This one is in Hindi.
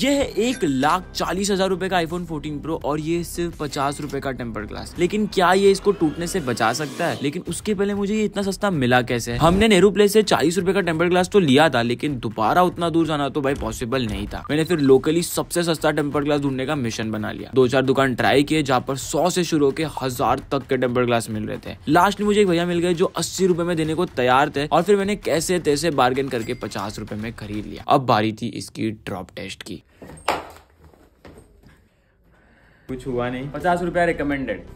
ये है एक लाख चालीस हज़ार रूपए का आईफोन 14 प्रो और ये सिर्फ़ पचास रूपए का टेम्पर ग्लास लेकिन क्या ये इसको टूटने से बचा सकता है? लेकिन उसके पहले मुझे ये इतना सस्ता मिला कैसे? हमने नेहरू प्लेस से चालीस रूपए का टेम्पर ग्लास तो लिया था, लेकिन दोबारा उतना दूर जाना तो भाई पॉसिबल नहीं था। मैंने फिर लोकली सबसे सस्ता टेम्पर ग्लास ढूँढने का मिशन बना लिया। दो चार दुकान ट्राई किए, जहाँ पर सौ से शुरू होकर हज़ार तक के टेम्पर ग्लास मिल रहे थे। लास्ट में मुझे एक भैया मिल गए जो अस्सी रुपए में देने को तैयार थे और फिर मैंने कैसे तैसे बार्गेन करके पचास रुपए में खरीद लिया। अब बारी थी इसकी ड्रॉप टेस्ट की। कुछ हुआ नहीं। पचास रुपया रिकमेंडेड